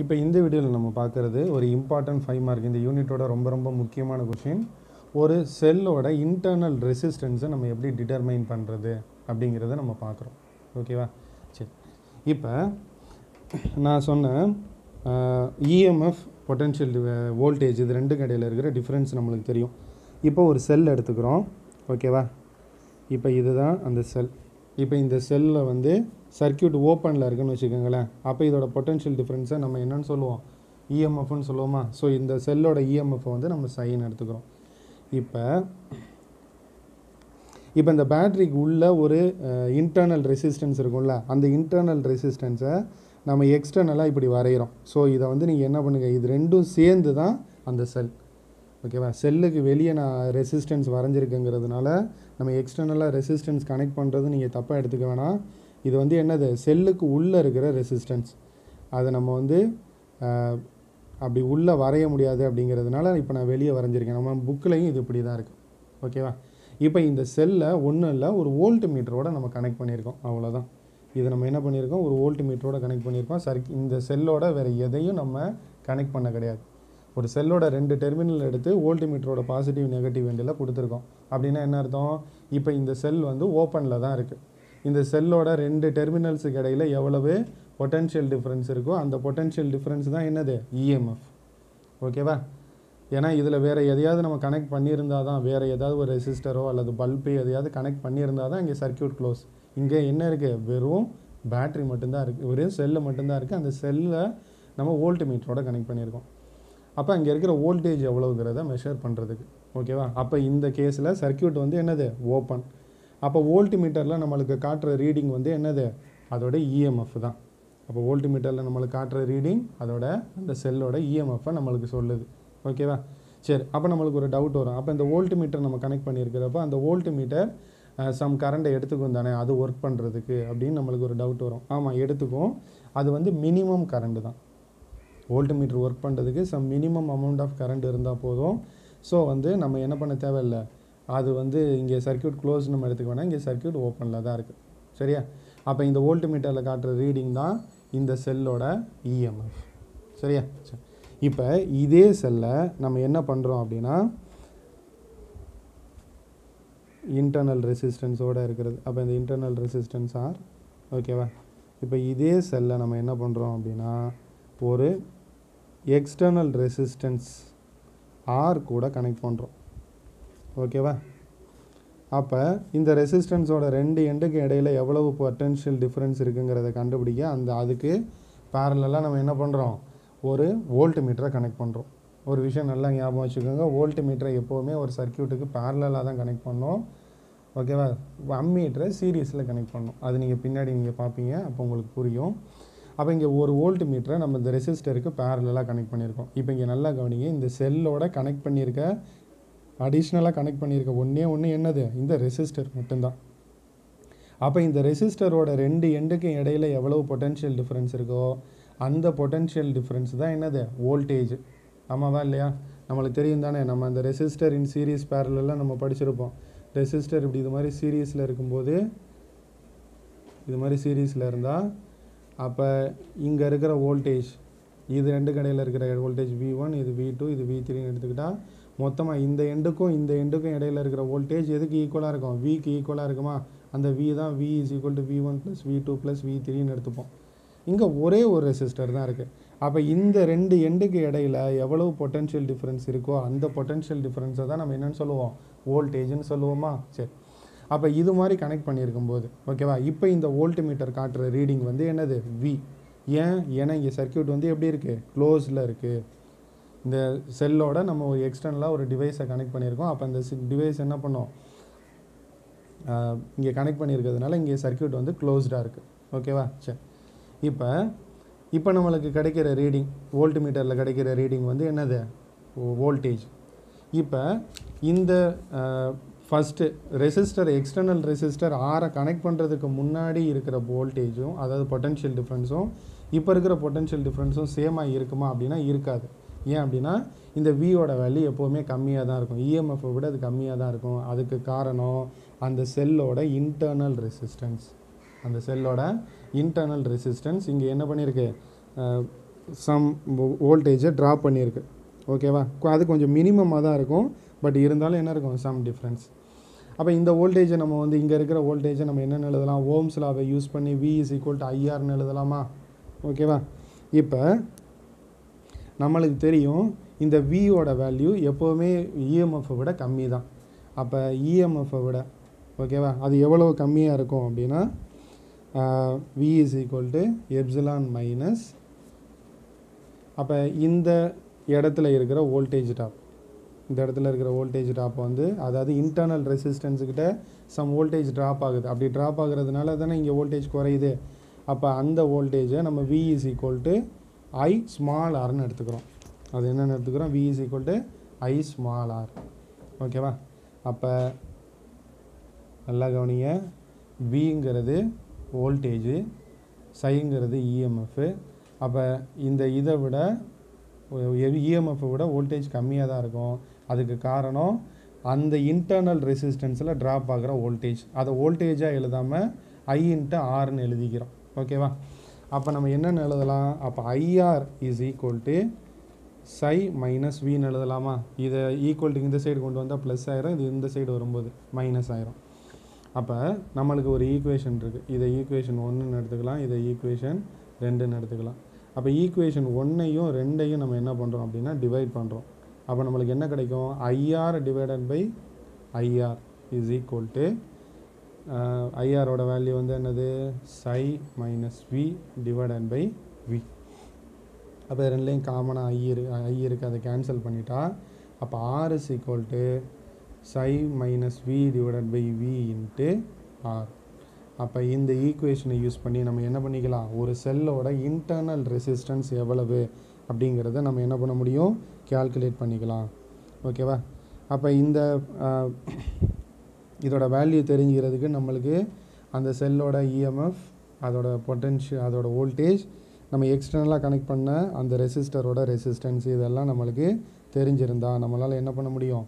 இப்போ இந்த வீடியோவில் நம்ம பார்க்குறது ஒரு இம்பார்ட்டன்ட் ஃபைவ் மார்க் இந்த யூனிட்டோட ரொம்ப ரொம்ப முக்கியமான கொஷின் ஒரு செல்லோட இன்டர்னல் ரெசிஸ்டன்ஸை நம்ம எப்படி டிட்டர்மைன் பண்ணுறது அப்படிங்கிறத நம்ம பார்க்குறோம். ஓகேவா சரி. இப்போ நான் சொன்னேன் இஎம்எஃப் பொட்டன்ஷியல் வோல்டேஜ் இது ரெண்டு கடையில் இருக்கிற டிஃப்ரென்ஸ் நம்மளுக்கு தெரியும். இப்போ ஒரு செல் எடுத்துக்கிறோம். ஓகேவா இப்போ இதுதான் அந்த செல் இப்போ இந்த செல்லில் வந்து சர்க்யூட் ஓப்பனில் இருக்குன்னு வச்சுக்கோங்களேன். அப்போ இதோட பொட்டன்ஷியல் டிஃப்ரென்ஸை நம்ம என்னென்னு சொல்லுவோம்? இஎம்எஃப்னு சொல்லுவோமா? ஸோ இந்த செல்லோட இஎம்எஃப் வந்து நம்ம சைன் எடுத்துக்கிறோம். இப்போ இப்போ இந்த பேட்ரிக்கு உள்ள ஒரு இன்டர்னல் ரெசிஸ்டன்ஸ் இருக்கும்ல அந்த இன்டர்னல் ரெசிஸ்டன்ஸை நம்ம எக்ஸ்டர்னலாக இப்படி வரைகிறோம் ஸோ இதை வந்து நீங்கள் என்ன பண்ணுங்கள் இது ரெண்டும் சேர்ந்து தான் அந்த செல் ஓகேவா செல்லுக்கு வெளியே நான் ரெசிஸ்டன்ஸ் வரைஞ்சிருக்குங்கிறதுனால நம்ம எக்ஸ்டர்னலாக ரெசிஸ்டன்ஸ் கனெக்ட் பண்ணுறது நீங்கள் தப்பாக எடுத்துக்க வேணாம். இது வந்து என்னது? செல்லுக்கு உள்ளே இருக்கிற ரெசிஸ்டன்ஸ் அதை நம்ம வந்து அப்படி உள்ளே வரைய முடியாது அப்படிங்கிறதுனால இப்போ நான் வெளியே வரைஞ்சிருக்கேன். நம்ம புக்லேயும் இது இப்படி தான் இருக்குது ஓகேவா இப்போ இந்த செல்லை ஒன்றும் இல்லை ஒரு வோல்ட் மீட்டரோட நம்ம கனெக்ட் பண்ணியிருக்கோம். அவ்வளோதான் இதை நம்ம என்ன பண்ணியிருக்கோம்? ஒரு வோல்ட் மீட்டரோட கனெக்ட் பண்ணியிருக்கோம். சரி இந்த செல்லோட வேறு எதையும் நம்ம கனெக்ட் பண்ண கிடையாது. ஒரு செல்லோட ரெண்டு டெர்மினல் எடுத்து வோல்ட் மீட்டரோட பாசிட்டிவ் நெகட்டிவ் எண்டில் கொடுத்துருக்கோம். அப்படின்னா என்ன அர்த்தம்? இப்போ இந்த செல் வந்து ஓப்பனில் தான் இருக்குது இந்த செல்லோட ரெண்டு டெர்மினல்ஸுக்கு இடையில் எவ்வளவு பொட்டன்ஷியல் டிஃப்ரென்ஸ் இருக்கோ அந்த பொட்டன்ஷியல் டிஃப்ரென்ஸ் தான் என்னது? இஎம்எஃப் ஓகேவா ஏன்னா இதில் வேறு எதையாவது நம்ம கனெக்ட் பண்ணியிருந்தா தான் வேறு ஏதாவது ஒரு ரெசிஸ்டரோ அல்லது பல்பு எதையாவது கனெக்ட் பண்ணியிருந்தா தான் இங்கே சர்க்யூட் க்ளோஸ் இங்கே என்ன இருக்குது வெறும் பேட்ரி மட்டும்தான் இருக்குது வெறும் செல்லு மட்டும்தான் இருக்குது அந்த செல்லை நம்ம வோல்ட் மீட்டரோட கனெக்ட் பண்ணியிருக்கோம். அப்போ அங்கே இருக்கிற வோல்டேஜ் எவ்வளோங்கிறத மெஷர் பண்ணுறதுக்கு ஓகேவா அப்போ இந்த கேஸில் சர்க்யூட் வந்து என்னது? ஓப்பன் அப்போ வோல்ட் மீட்டரில் நம்மளுக்கு காட்டுற ரீடிங் வந்து என்னது? அதோட இஎம்எஃப் தான். அப்போ வோல்ட் மீட்டரில் நம்மளுக்கு காட்டுற ரீடிங் அதோட அந்த செல்லோட இஎம்எஃப்பை நம்மளுக்கு சொல்லுது. ஓகேவா சரி அப்போ நம்மளுக்கு ஒரு டவுட் வரும். அப்போ இந்த வோல்ட் மீட்டர் நம்ம கனெக்ட் பண்ணியிருக்கிறப்ப அந்த வோல்ட் மீட்டர் சம் கரண்ட்டை எடுத்துக்கும் தானே? அது ஒர்க் பண்ணுறதுக்கு அப்படின்னு நம்மளுக்கு ஒரு டவுட் வரும். ஆமாம் எடுத்துக்கும் அது வந்து மினிமம் கரண்ட்டு தான். வோல்ட் மீட்டர் ஒர்க் பண்ணுறதுக்கு some minimum amount of current இருந்தால் போதும். ஸோ வந்து நம்ம என்ன பண்ண தேவையில்ல? அது வந்து இங்கே சர்க்யூட் க்ளோஸ் நம்ம எடுத்துக்க வேணாம் இங்கே சர்க்யூட் ஓப்பனில் தான் இருக்குது சரியா? அப்போ இந்த வோல்ட் மீட்டரில் காட்டுற ரீடிங் தான் இந்த செல்லோட இஎம்எஃப் சரியா? சரி. இப்போ இதே செல்லை நம்ம என்ன பண்ணுறோம் அப்படின்னா இன்டர்னல் ரெசிஸ்டன்ஸோடு இருக்கிறது. அப்போ இந்த இன்டர்னல் ரெசிஸ்டன்ஸ் ஆர் ஓகேவா இப்போ இதே செல்லை நம்ம என்ன பண்ணுறோம் அப்படின்னா ஒரு எக்ஸ்டர்னல் ரெசிஸ்டன்ஸ் ஆர் கூட கனெக்ட் பண்ணுறோம் ஓகேவா? அப்போ இந்த ரெசிஸ்டன்ஸோட ரெண்டு எண்டுக்கு இடையில் எவ்வளவு பொட்டென்ஷியல் டிஃப்ரென்ஸ் இருக்குங்கிறத கண்டுபிடிக்க அந்த அதுக்கு பேரலாக நம்ம என்ன பண்ணுறோம் ஒரு வோல்ட் மீட்டரை கனெக்ட் பண்ணுறோம் ஒரு விஷயம் நல்லா ஞாபகம் வச்சுக்கோங்க. வோல்ட் மீட்டரை எப்போவுமே ஒரு சர்க்யூட்டுக்கு பேரலாக தான் கனெக்ட் பண்ணோம். ஓகேவா? அம்மீட்டரை சீரியஸில் கனெக்ட் பண்ணோம். அது நீங்கள் பின்னாடி நீங்கள் பார்ப்பீங்க. அப்போ உங்களுக்கு புரியும். அப்போ இங்கே ஒரு வோல்ட் மீட்டரை நம்ம இந்த ரெசிஸ்டருக்கு பேரலாக கனெக்ட் பண்ணியிருக்கோம். இப்போ இங்கே நல்லா கவனிங்க. இந்த செல்லோட கனெக்ட் பண்ணியிருக்க அடிஷ்னலாக கனெக்ட் பண்ணியிருக்க. ஒன்றே ஒன்று என்னது? இந்த ரெசிஸ்டர் மட்டும்தான். அப்போ இந்த ரெசிஸ்டரோட ரெண்டு எண்டுக்கும் இடையில எவ்வளவு பொட்டென்ஷியல் டிஃப்ரென்ஸ் இருக்கோ அந்த பொட்டென்ஷியல் டிஃப்ரென்ஸ் தான் என்னது? வோல்டேஜ் ஆமாவா இல்லையா? நம்மளுக்கு தெரியும் தானே நம்ம அந்த ரெசிஸ்டர் இன் சீரீஸ் பேரலெல்லாம் நம்ம படிச்சிருப்போம். ரெசிஸ்டர் இப்படி இது மாதிரி சீரீஸில் இருக்கும்போது இது மாதிரி சீரீஸில் இருந்தால் அப்போ இங்கே இருக்கிற வோல்டேஜ் இது ரெண்டு கடையில் இருக்கிற வோல்டேஜ் வி ஒன் இது வி டூ இது வி த்ரீன்னு எடுத்துக்கிட்டால் மொத்தமாக இந்த எண்டுக்கும் இந்த எண்டுக்கும் இடையில இருக்கிற வோல்டேஜ் எதுக்கு ஈக்குவலாக இருக்கும்? விக்கு ஈக்குவலாக இருக்குமா? அந்த வி தான் V is equal to V one plus V two plus V த்ரீன்னு எடுத்துப்போம். இங்கே ஒரே ஒரு ரெசிஸ்டர் தான் இருக்குது அப்போ இந்த ரெண்டு எண்டுக்கு இடையில எவ்வளவு பொட்டென்ஷியல் டிஃப்ரென்ஸ் இருக்கோ அந்த பொட்டன்ஷியல் டிஃப்ரென்ஸை தான் நம்ம என்னென்னு சொல்லுவோம்? வோல்டேஜ்னு சொல்லுவோமா? சரி. அப்போ இது மாதிரி கனெக்ட் பண்ணியிருக்கும் போது ஓகேவா இப்போ இந்த வோல்ட் மீட்டர் காட்டுற ரீடிங் வந்து என்னது? வி ஏன்? ஏன்னா இங்கே சர்க்யூட் வந்து எப்படி இருக்குது க்ளோஸில் இருக்குது இந்த செல்லோட நம்ம ஒரு எக்ஸ்டர்னலாக ஒரு டிவைஸை கனெக்ட் பண்ணியிருக்கோம். அப்போ அந்த டிவைஸ் என்ன பண்ணோம்? இங்கே கனெக்ட் பண்ணியிருக்கிறதுனால இங்கே சர்க்யூட் வந்து க்ளோஸ்டாக இருக்குது ஓகேவா சரி. இப்போ இப்போ நம்மளுக்கு கிடைக்கிற ரீடிங் வோல்ட் மீட்டரில் கிடைக்கிற ரீடிங் வந்து என்னது? வோல்டேஜ் இப்போ இந்த ஃபஸ்ட்டு ரெசிஸ்டர் எக்ஸ்டர்னல் ரெசிஸ்டர் ஆரை கனெக்ட் பண்ணுறதுக்கு முன்னாடி இருக்கிற வோல்டேஜும் அதாவது பொட்டன்ஷியல் டிஃப்ரென்ஸும் இப்போ இருக்கிற பொட்டன்ஷியல் டிஃப்ரென்ஸும் சேமாக இருக்குமா அப்படின்னா இருக்காது. ஏன் அப்படின்னா இந்த வியோட வேல்யூ எப்போவுமே கம்மியாக தான் இருக்கும். இஎம்எஃப்பை விட அது கம்மியாக தான் இருக்கும். அதுக்கு காரணம் அந்த செல்லோட இன்டர்னல் ரெசிஸ்டன்ஸ் அந்த செல்லோட இன்டர்னல் ரெசிஸ்டன்ஸ் இங்கே என்ன பண்ணியிருக்கு? சம் வோல்டேஜை ட்ராப் பண்ணியிருக்கு. ஓகேவா அது கொஞ்சம் மினிமமாக தான் இருக்கும். பட் இருந்தாலும் என்ன இருக்கும்? சம் டிஃப்ரென்ஸ் அப்போ இந்த வோல்டேஜை நம்ம வந்து இங்கே இருக்கிற வோல்டேஜை நம்ம என்னென்னு எழுதலாம்? ஓம்ஸ் லாவை யூஸ் பண்ணி வி இஸ் ஈக்குவல் டு ஐஆர்னு எழுதலாமா? ஓகேவா இப்போ நம்மளுக்கு தெரியும் இந்த வியோட வேல்யூ எப்போவுமே இஎம்எஃப்பை விட கம்மி தான் அப்போ இஎம்எஃப்பை விட ஓகேவா அது எவ்வளோ கம்மியாக இருக்கும் அப்படின்னா V is equal to epsilon minus அப்போ இந்த இடத்துல இருக்கிற வோல்டேஜ் டாப் இந்த இடத்துல இருக்கிற வோல்டேஜ் ட்ராப் வந்து அதாவது இன்டர்னல் ரெசிஸ்டன்ஸுக்கிட்ட சம் வோல்டேஜ் ட்ராப் ஆகுது. அப்படி ட்ராப் ஆகுறதுனால தானே இங்கே வோல்டேஜ் குறையுது. அப்போ அந்த வோல்டேஜை நம்ம V is equal to I small ஆர்னு எடுத்துக்கிறோம். அது என்னென்னு எடுத்துக்கிறோம்? V is equal to I small R ஓகேவா அப்போ நல்லா கவனிங்க. விங்கிறது வோல்டேஜு சைங்கிறது இஎம்எஃப் அப்போ இந்த இதை விட இஎம்எஃப்பை விட வோல்டேஜ் கம்மியாக தான் இருக்கும். அதுக்கு காரணம் அந்த இன்டர்னல் ரெசிஸ்டன்ஸில் ட்ராப் ஆகிற வோல்டேஜ் அதை வோல்டேஜாக எழுதாமல் ஐ இன்ட்டு ஆர்னு எழுதிக்கிறோம். ஓகேவா அப்போ நம்ம என்னென்னு எழுதலாம்? அப்போ IR is equal to psi minus வின்னு எழுதலாமா? இதை ஈக்குவல் இந்த சைடு கொண்டு வந்தால் ப்ளஸ் ஆயிரும். இது இந்த சைடு வரும்போது மைனஸ் ஆயிரும். அப்போ நம்மளுக்கு ஒரு ஈக்குவேஷன் இருக்குது இதை ஈக்குவேஷன் ஒன்றுன்னு எடுத்துக்கலாம். இதை ஈக்குவேஷன் ரெண்டுன்னு எடுத்துக்கலாம். அப்போ ஈக்குவேஷன் ஒன்றையும் ரெண்டையும் நம்ம என்ன பண்ணுறோம் அப்படின்னா டிவைட் பண்ணுறோம் அப்போ நம்மளுக்கு என்ன கிடைக்கும்? IR divided by IR is equal to ஐஆரோட value வந்து என்னது? Psi minus V divided by V அப்போ ரெண்டுலேயும் காமனாக ஐ இரு ஐ இருக்குது அதை கேன்சல் பண்ணிட்டா அப்போ R is equal to psi minus V divided by V into R அப்போ இந்த ஈக்குவேஷனை யூஸ் பண்ணி நம்ம என்ன பண்ணிக்கலாம்? ஒரு செல்லோட இன்டர்னல் ரெசிஸ்டன்ஸ் எவ்வளவு அப்படிங்கிறத நம்ம என்ன பண்ண முடியும்? கால்குலேட் பண்ணிக்கலாம். ஓகேவா அப்போ இந்த இதோட வேல்யூ தெரிஞ்சுக்கிறதுக்கு நம்மளுக்கு அந்த செல்லோட இஎம்எஃப் அதோட பொட்டென்ஷியல் அதோட வோல்டேஜ் நம்ம எக்ஸ்டர்னலாக கனெக்ட் பண்ண அந்த ரெசிஸ்டரோட ரெசிஸ்டன்ஸ் இதெல்லாம் நம்மளுக்கு தெரிஞ்சிருந்தால் நம்மளால் என்ன பண்ண முடியும்?